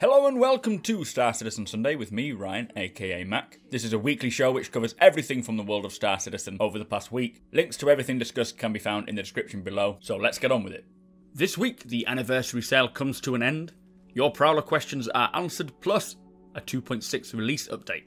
Hello and welcome to Star Citizen Sunday with me, Ryan, aka Mac. This is a weekly show which covers everything from the world of Star Citizen over the past week. Links to everything discussed can be found in the description below, so let's get on with it. This week, the anniversary sale comes to an end. Your Prowler questions are answered, plus a 2.6 release update.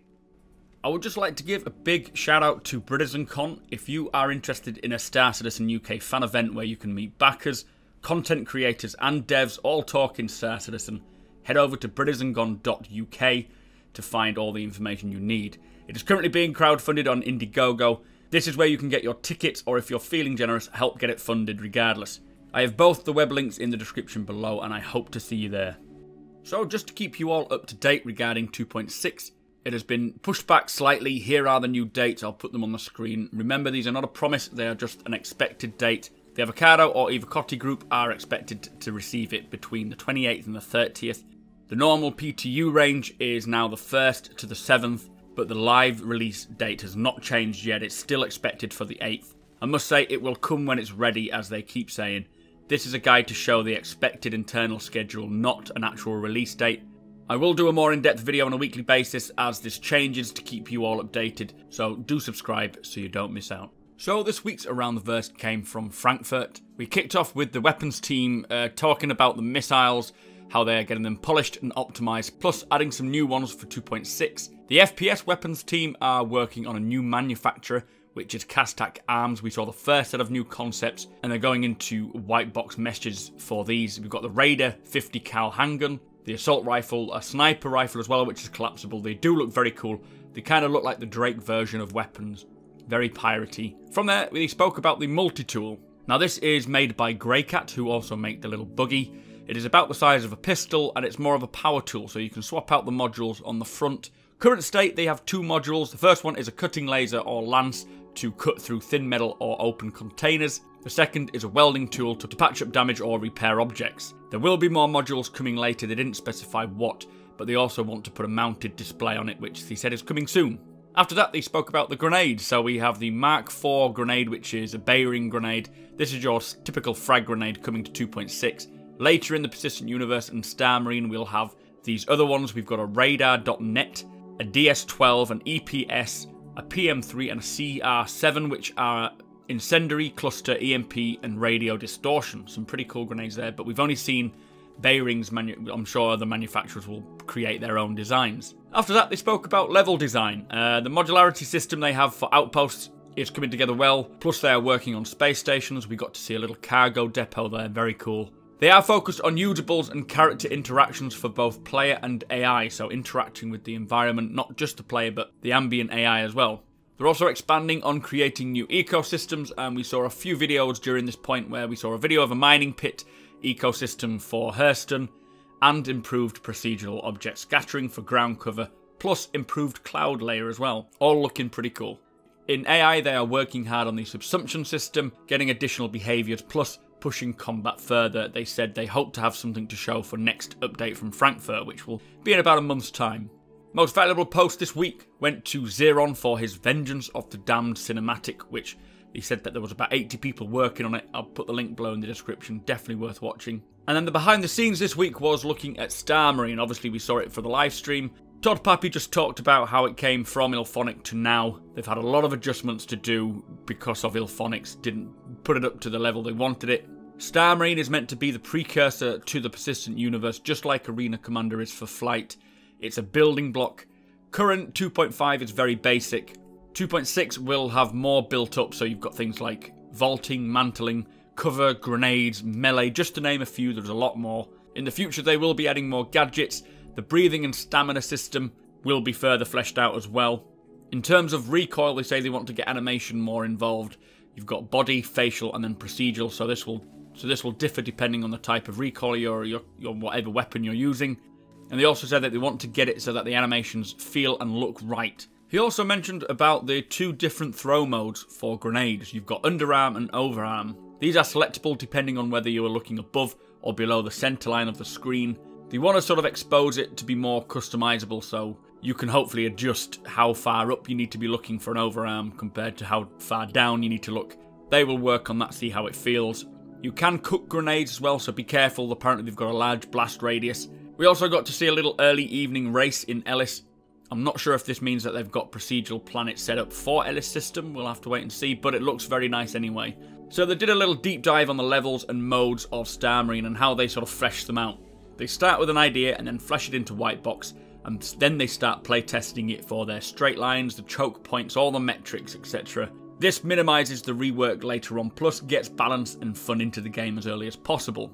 I would just like to give a big shout out to BritizenCon if you are interested in a Star Citizen UK fan event where you can meet backers, content creators, and devs all talking Star Citizen head over to britizencon.uk to find all the information you need. It is currently being crowdfunded on Indiegogo. This is where you can get your tickets, or if you're feeling generous, help get it funded regardless. I have both the web links in the description below, and I hope to see you there. So, just to keep you all up to date regarding 2.6, it has been pushed back slightly. Here are the new dates, I'll put them on the screen. Remember, these are not a promise, they are just an expected date. The Avocado or Evocati group are expected to receive it between the 28th and the 30th. The normal PTU range is now the 1st to the 7th, but the live release date has not changed yet. It's still expected for the 8th. I must say it will come when it's ready, as they keep saying. This is a guide to show the expected internal schedule, not an actual release date. I will do a more in-depth video on a weekly basis as this changes to keep you all updated, so do subscribe so you don't miss out. So this week's Around the Verse came from Frankfurt. We kicked off with the weapons team uh, talking about the missiles, how they are getting them polished and optimized, plus adding some new ones for 2.6. The FPS weapons team are working on a new manufacturer, which is Kastak Arms. We saw the first set of new concepts, and they're going into white box messages for these. We've got the Raider 50 cal handgun, the assault rifle, a sniper rifle as well, which is collapsible. They do look very cool. They kind of look like the Drake version of weapons. Very piratey. From there, we spoke about the multi-tool. Now this is made by Greycat, who also make the little buggy. It is about the size of a pistol and it's more of a power tool, so you can swap out the modules on the front. Current state, they have two modules. The first one is a cutting laser or lance to cut through thin metal or open containers. The second is a welding tool to patch up damage or repair objects. There will be more modules coming later, they didn't specify what, but they also want to put a mounted display on it, which they said is coming soon. After that, they spoke about the grenade. So we have the Mark IV grenade, which is a Behring grenade. This is your typical frag grenade coming to 2.6. Later in the Persistent Universe and Star Marine, we'll have these other ones. We've got a radar.net, a DS12, an EPS, a PM3, and a CR7, which are incendiary, cluster, EMP, and radio distortion. Some pretty cool grenades there, but we've only seen Behrings, I'm sure the manufacturers will create their own designs. After that, they spoke about level design. Uh, the modularity system they have for outposts is coming together well, plus they are working on space stations. We got to see a little cargo depot there, very cool. They are focused on usables and character interactions for both player and AI, so interacting with the environment, not just the player, but the ambient AI as well. They're also expanding on creating new ecosystems, and we saw a few videos during this point where we saw a video of a mining pit ecosystem for Hurston, and improved procedural object scattering for ground cover, plus improved cloud layer as well. All looking pretty cool. In AI, they are working hard on the subsumption system, getting additional behaviours, plus pushing combat further. They said they hope to have something to show for next update from Frankfurt, which will be in about a month's time. Most valuable post this week went to Xeron for his Vengeance of the Damned cinematic, which he said that there was about 80 people working on it. I'll put the link below in the description, definitely worth watching. And then the behind the scenes this week was looking at Star Marine. Obviously, we saw it for the live stream. Todd Pappy just talked about how it came from IllFonic to now. They've had a lot of adjustments to do because of IllFonic's didn't put it up to the level they wanted it. Star Marine is meant to be the precursor to the Persistent Universe, just like Arena Commander is for Flight. It's a building block. Current 2.5 is very basic. 2.6 will have more built up, so you've got things like vaulting, mantling, cover, grenades, melee, just to name a few, there's a lot more. In the future, they will be adding more gadgets. The breathing and stamina system will be further fleshed out as well. In terms of recoil, they say they want to get animation more involved. You've got body, facial, and then procedural, so this will so this will differ depending on the type of recoil or your, your whatever weapon you're using. And they also said that they want to get it so that the animations feel and look right. He also mentioned about the two different throw modes for grenades. You've got underarm and overarm. These are selectable depending on whether you are looking above or below the center line of the screen. They want to sort of expose it to be more customizable so you can hopefully adjust how far up you need to be looking for an overarm compared to how far down you need to look. They will work on that, see how it feels. You can cook grenades as well, so be careful. Apparently they've got a large blast radius, We also got to see a little early evening race in Ellis. I'm not sure if this means that they've got procedural planets set up for Ellis system, we'll have to wait and see, but it looks very nice anyway. So they did a little deep dive on the levels and modes of Star Marine and how they sort of flesh them out. They start with an idea and then flesh it into white box, and then they start playtesting it for their straight lines, the choke points, all the metrics, etc. This minimises the rework later on, plus gets balance and fun into the game as early as possible.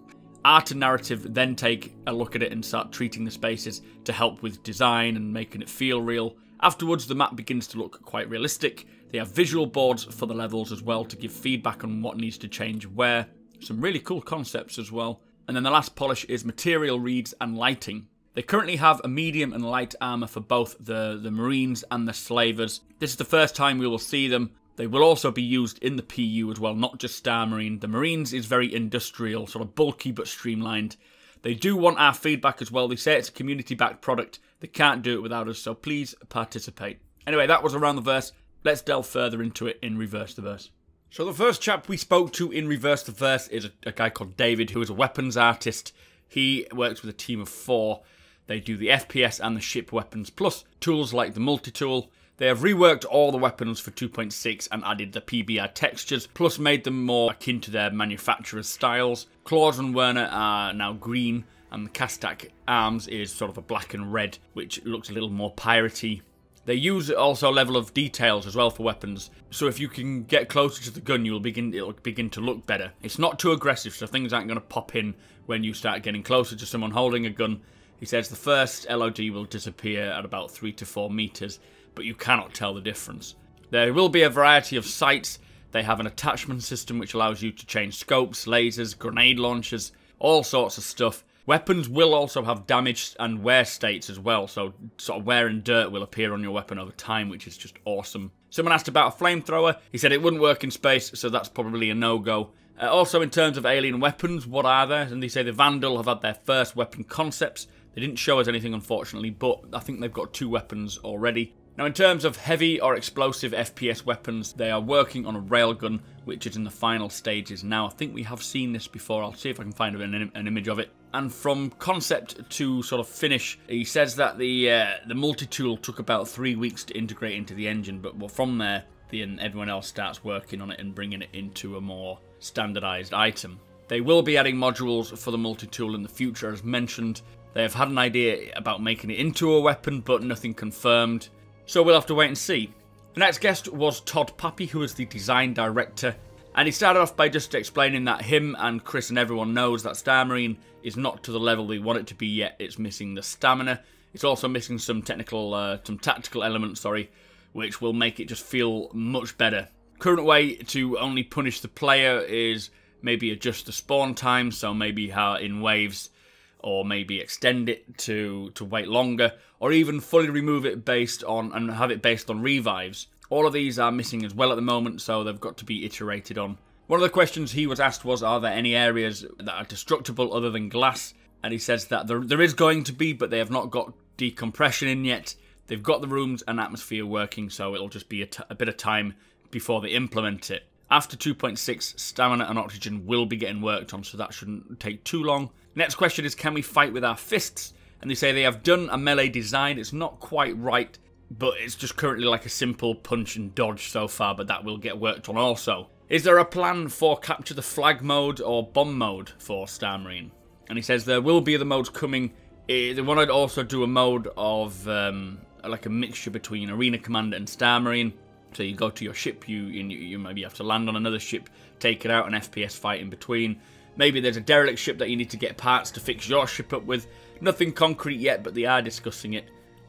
Art and narrative then take a look at it and start treating the spaces to help with design and making it feel real. Afterwards, the map begins to look quite realistic. They have visual boards for the levels as well to give feedback on what needs to change where. Some really cool concepts as well. And then the last polish is material reads and lighting. They currently have a medium and light armour for both the, the Marines and the Slavers. This is the first time we will see them. They will also be used in the PU as well, not just Star Marine. The Marines is very industrial, sort of bulky but streamlined. They do want our feedback as well. They say it's a community backed product. They can't do it without us, so please participate. Anyway, that was around the verse. Let's delve further into it in Reverse the Verse. So the first chap we spoke to in Reverse the Verse is a, a guy called David, who is a weapons artist. He works with a team of four. They do the FPS and the ship weapons, plus tools like the multi-tool. They have reworked all the weapons for 2.6 and added the PBR textures, plus made them more akin to their manufacturer's styles. Klaus and Werner are now green, and the Kastak arms is sort of a black and red, which looks a little more piratey. They use also a level of details as well for weapons. So if you can get closer to the gun, you'll begin it'll begin to look better. It's not too aggressive, so things aren't going to pop in when you start getting closer to someone holding a gun. He says the first LOD will disappear at about 3 to 4 meters, but you cannot tell the difference. There will be a variety of sights. They have an attachment system which allows you to change scopes, lasers, grenade launchers, all sorts of stuff. Weapons will also have damage and wear states as well, so sort of wear and dirt will appear on your weapon over time, which is just awesome. Someone asked about a flamethrower. He said it wouldn't work in space, so that's probably a no-go. Uh, also, in terms of alien weapons, what are there? And they say the Vanduul have had their first weapon concepts. They didn't show us anything, unfortunately, but I think they've got two weapons already. Now, in terms of heavy or explosive FPS weapons, they are working on a railgun, which is in the final stages now. I think we have seen this before. I'll see if I can find an, an image of it. And from concept to sort of finish, he says that the uh, the multi-tool took about three weeks to integrate into the engine, but well, from there, the, everyone else starts working on it and bringing it into a more standardized item. They will be adding modules for the multi-tool in the future, as mentioned. They have had an idea about making it into a weapon, but nothing confirmed. So we'll have to wait and see. The next guest was Todd Pappy, who is the design director. And he started off by just explaining that him and Chris and everyone knows that Star Marine is not to the level they want it to be yet. It's missing the stamina. It's also missing some technical, uh, some tactical elements, sorry, which will make it just feel much better. Current way to only punish the player is maybe adjust the spawn time, so maybe how in waves or maybe extend it to to wait longer, or even fully remove it based on and have it based on revives. All of these are missing as well at the moment, so they've got to be iterated on. One of the questions he was asked was, are there any areas that are destructible other than glass? And he says that there, there is going to be, but they have not got decompression in yet. They've got the rooms and atmosphere working, so it'll just be a, a bit of time before they implement it. After 2.6, stamina and oxygen will be getting worked on, so that shouldn't take too long. Next question is can we fight with our fists? And they say they have done a melee design. It's not quite right, but it's just currently like a simple punch and dodge so far, but that will get worked on also. Is there a plan for capture the flag mode or bomb mode for Star Marine? And he says there will be the modes coming. Eh, they want to also do a mode of um, like a mixture between Arena Commander and Star Marine. So you go to your ship, you, you you maybe have to land on another ship, take it out, an FPS fight in between. Maybe there's a derelict ship that you need to get parts to fix your ship up with. Nothing concrete yet, but they are discussing it.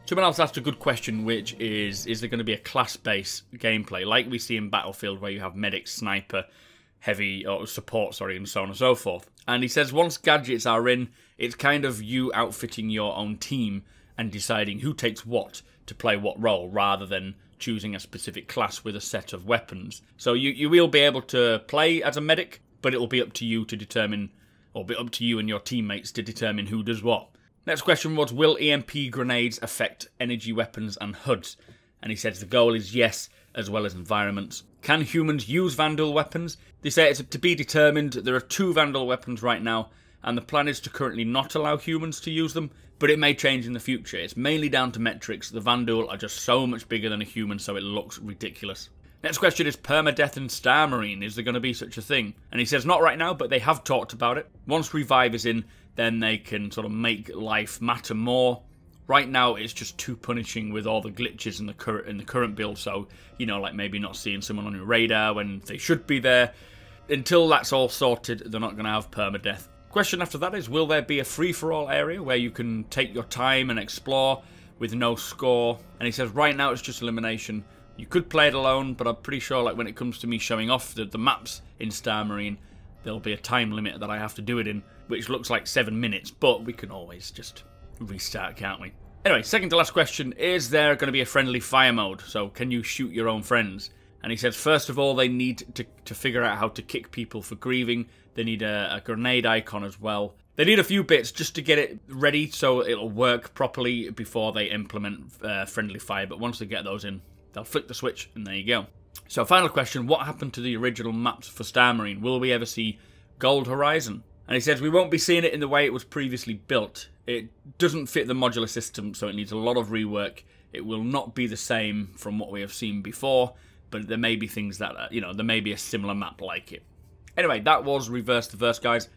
Someone else asked a good question, which is, is there going to be a class-based gameplay, like we see in Battlefield, where you have medic, sniper, heavy, or support, sorry, and so on and so forth. And he says once gadgets are in, it's kind of you outfitting your own team and deciding who takes what to play what role, rather than choosing a specific class with a set of weapons. So you, you will be able to play as a medic, but it will be up to you to determine, or be up to you and your teammates to determine who does what. Next question was Will EMP grenades affect energy weapons and HUDs? And he says the goal is yes, as well as environments. Can humans use Vanduul weapons? They say it's to be determined. There are two Vanduul weapons right now, and the plan is to currently not allow humans to use them, but it may change in the future. It's mainly down to metrics. The Vanduul are just so much bigger than a human, so it looks ridiculous. Next question is permadeath and Star Marine. Is there going to be such a thing? And he says not right now, but they have talked about it. Once Revive is in, then they can sort of make life matter more. Right now, it's just too punishing with all the glitches in the current in the current build. So you know, like maybe not seeing someone on your radar when they should be there. Until that's all sorted, they're not going to have permadeath. Question after that is, will there be a free-for-all area where you can take your time and explore with no score? And he says right now it's just elimination. You could play it alone, but I'm pretty sure like when it comes to me showing off the, the maps in Star Marine, there'll be a time limit that I have to do it in, which looks like seven minutes, but we can always just restart, can't we? Anyway, second to last question, is there going to be a friendly fire mode? So can you shoot your own friends? And he says, first of all, they need to, to figure out how to kick people for grieving. They need a, a grenade icon as well. They need a few bits just to get it ready so it'll work properly before they implement uh, friendly fire. But once they get those in, they'll flick the switch and there you go. So final question, what happened to the original maps for Star Marine? Will we ever see Gold Horizon? And he says we won't be seeing it in the way it was previously built. It doesn't fit the modular system, so it needs a lot of rework. It will not be the same from what we have seen before, but there may be things that, uh, you know, there may be a similar map like it. Anyway, that was Reverse the Verse, guys.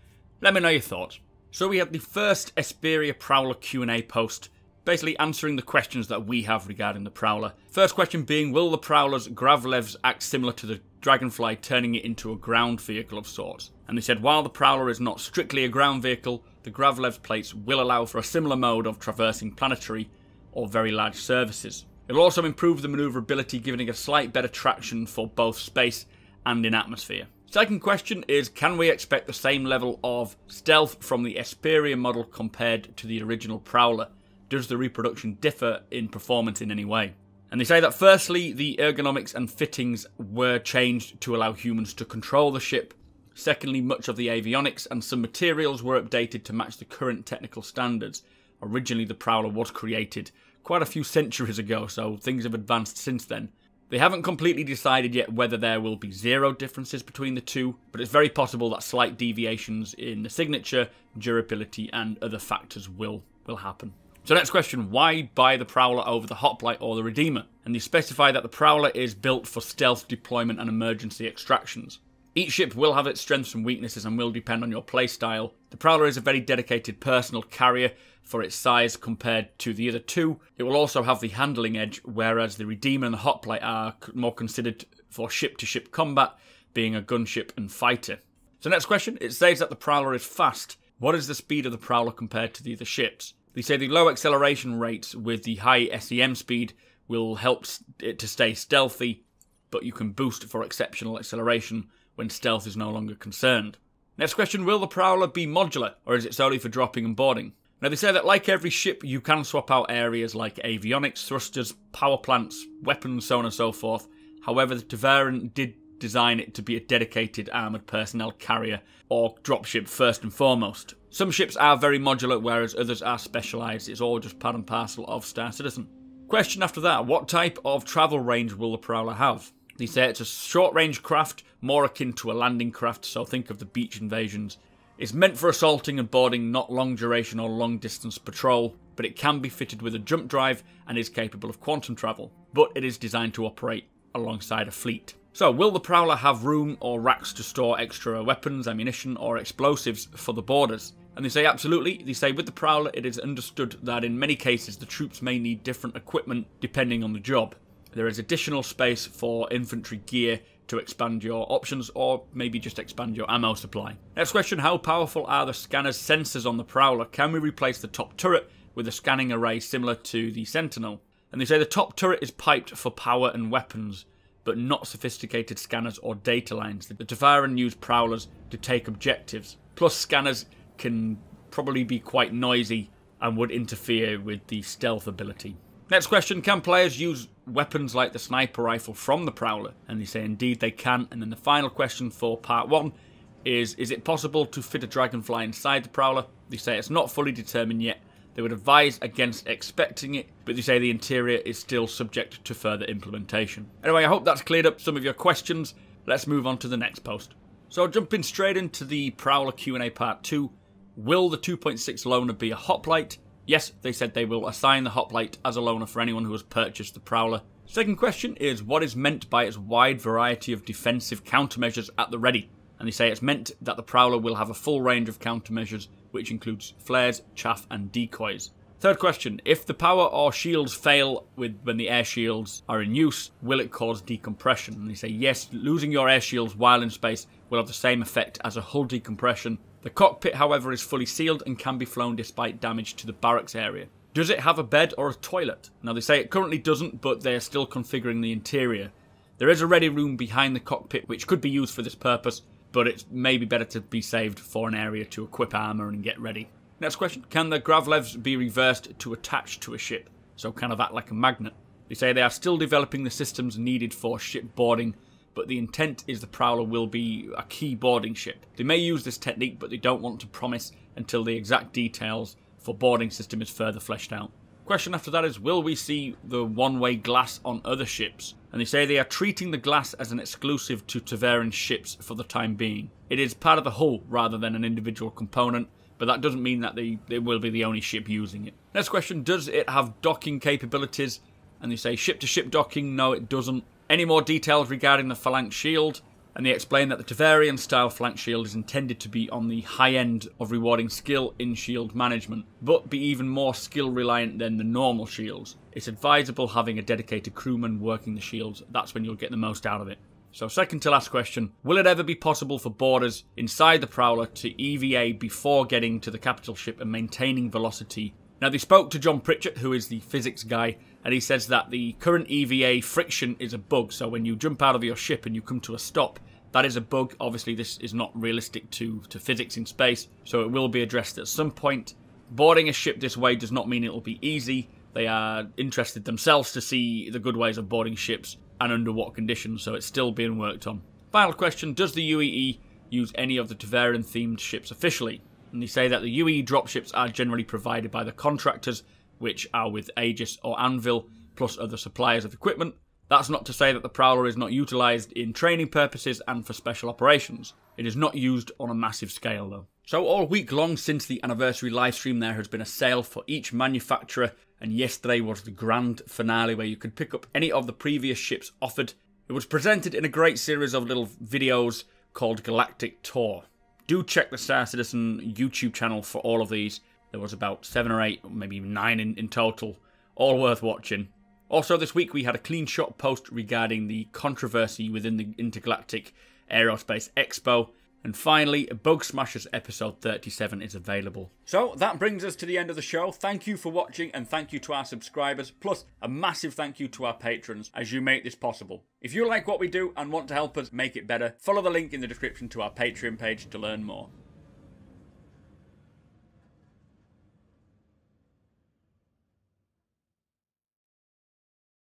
Let me know your thoughts. So we had the first Esperia Prowler Q&A post, basically answering the questions that we have regarding the Prowler. First question being, will the Prowler's Gravlevs act similar to the Dragonfly, turning it into a ground vehicle of sorts? And they said, while the Prowler is not strictly a ground vehicle, the Gravlevs plates will allow for a similar mode of traversing planetary or very large surfaces. It'll also improve the manoeuvrability, giving it a slight better traction for both space and in atmosphere. Second question is Can we expect the same level of stealth from the Esperia model compared to the original Prowler? Does the reproduction differ in performance in any way? And they say that firstly, the ergonomics and fittings were changed to allow humans to control the ship. Secondly, much of the avionics and some materials were updated to match the current technical standards. Originally, the Prowler was created quite a few centuries ago, so things have advanced since then. They haven't completely decided yet whether there will be zero differences between the two, but it's very possible that slight deviations in the signature, durability, and other factors will, will happen. So next question, why buy the Prowler over the Hoplite or the Redeemer? And they specify that the Prowler is built for stealth deployment and emergency extractions. Each ship will have its strengths and weaknesses and will depend on your playstyle. The Prowler is a very dedicated personal carrier for its size compared to the other two. It will also have the handling edge, whereas the Redeemer and the Hoplite are more considered for ship to ship combat, being a gunship and fighter. So, next question it says that the Prowler is fast. What is the speed of the Prowler compared to the other ships? They say the low acceleration rates with the high SCM speed will help it to stay stealthy, but you can boost for exceptional acceleration when stealth is no longer concerned. Next question Will the Prowler be modular, or is it solely for dropping and boarding? Now, they say that like every ship, you can swap out areas like avionics, thrusters, power plants, weapons, so on and so forth. However, the Tevarin did design it to be a dedicated armoured personnel carrier or dropship first and foremost. Some ships are very modular, whereas others are specialised. It's all just part and parcel of Star Citizen. Question after that What type of travel range will the Prowler have? They say it's a short range craft, more akin to a landing craft, so think of the beach invasions. It's meant for assaulting and boarding, not long duration or long distance patrol, but it can be fitted with a jump drive and is capable of quantum travel, but it is designed to operate alongside a fleet. So, will the Prowler have room or racks to store extra weapons, ammunition, or explosives for the boarders? And they say absolutely. They say with the Prowler, it is understood that in many cases the troops may need different equipment depending on the job. There is additional space for infantry gear to expand your options or maybe just expand your ammo supply. Next question, how powerful are the scanner's sensors on the Prowler? Can we replace the top turret with a scanning array similar to the Sentinel? And they say the top turret is piped for power and weapons, but not sophisticated scanners or data lines. The Tevarin use Prowlers to take objectives. Plus scanners can probably be quite noisy and would interfere with the stealth ability. Next question Can players use weapons like the sniper rifle from the Prowler? And they say indeed they can. And then the final question for part one is Is it possible to fit a Dragonfly inside the Prowler? They say it's not fully determined yet. They would advise against expecting it, but they say the interior is still subject to further implementation. Anyway, I hope that's cleared up some of your questions. Let's move on to the next post. So jumping straight into the Prowler Q&A part 2, Will the 2.6 loaner be a hoplite? Yes, they said they will assign the hoplite as a loaner for anyone who has purchased the Prowler. Second question is what is meant by its wide variety of defensive countermeasures at the ready? And they say it's meant that the Prowler will have a full range of countermeasures, which includes flares, chaff, and decoys. Third question If the power or shields fail with when the air shields are in use, will it cause decompression? And they say yes, losing your air shields while in space will have the same effect as a hull decompression. The cockpit, however, is fully sealed and can be flown despite damage to the barracks area. Does it have a bed or a toilet? Now they say it currently doesn't, but they are still configuring the interior. There is a ready room behind the cockpit which could be used for this purpose, but it's maybe better to be saved for an area to equip armour and get ready. Next question Can the Gravlevs be reversed to attach to a ship? So, kind of act like a magnet. They say they are still developing the systems needed for ship boarding, but the intent is the Prowler will be a key boarding ship. They may use this technique, but they don't want to promise until the exact details for boarding system is further fleshed out. Question after that is Will we see the one way glass on other ships? And they say they are treating the glass as an exclusive to Tevarin ships for the time being. It is part of the hull rather than an individual component, but that doesn't mean that they, they will be the only ship using it. Next question Does it have docking capabilities? And they say ship to ship docking, no, it doesn't. Any more details regarding the phalanx shield? And they explain that the Tevarin style phalanx shield is intended to be on the high end of rewarding skill in shield management, but be even more skill reliant than the normal shields. It's advisable having a dedicated crewman working the shields, that's when you'll get the most out of it. So, second to last question Will it ever be possible for boarders inside the Prowler to EVA before getting to the capital ship and maintaining velocity? Now, they spoke to John Pritchett, who is the physics guy, and he says that the current EVA friction is a bug. So, when you jump out of your ship and you come to a stop, that is a bug. Obviously, this is not realistic to, to physics in space, so it will be addressed at some point. Boarding a ship this way does not mean it will be easy. They are interested themselves to see the good ways of boarding ships and under what conditions, so it's still being worked on. Final question Does the UEE use any of the Tevarin themed ships officially? And they say that the UEE dropships are generally provided by the contractors, which are with Aegis or Anvil, plus other suppliers of equipment. That's not to say that the Prowler is not utilised in training purposes and for special operations. It is not used on a massive scale though. So, all week long since the anniversary livestream, there has been a sale for each manufacturer and yesterday was the grand finale where you could pick up any of the previous ships offered. It was presented in a great series of little videos called Galactic Tour. Do check the Star Citizen YouTube channel for all of these. There was about seven or eight, maybe nine in, in total, all worth watching. Also, this week we had a clean shot post regarding the controversy within the Intergalactic Aerospace Expo. And finally, Bug Smashers episode 37 is available. So that brings us to the end of the show. Thank you for watching and thank you to our subscribers, plus a massive thank you to our patrons as you make this possible. If you like what we do and want to help us make it better, follow the link in the description to our Patreon page to learn more.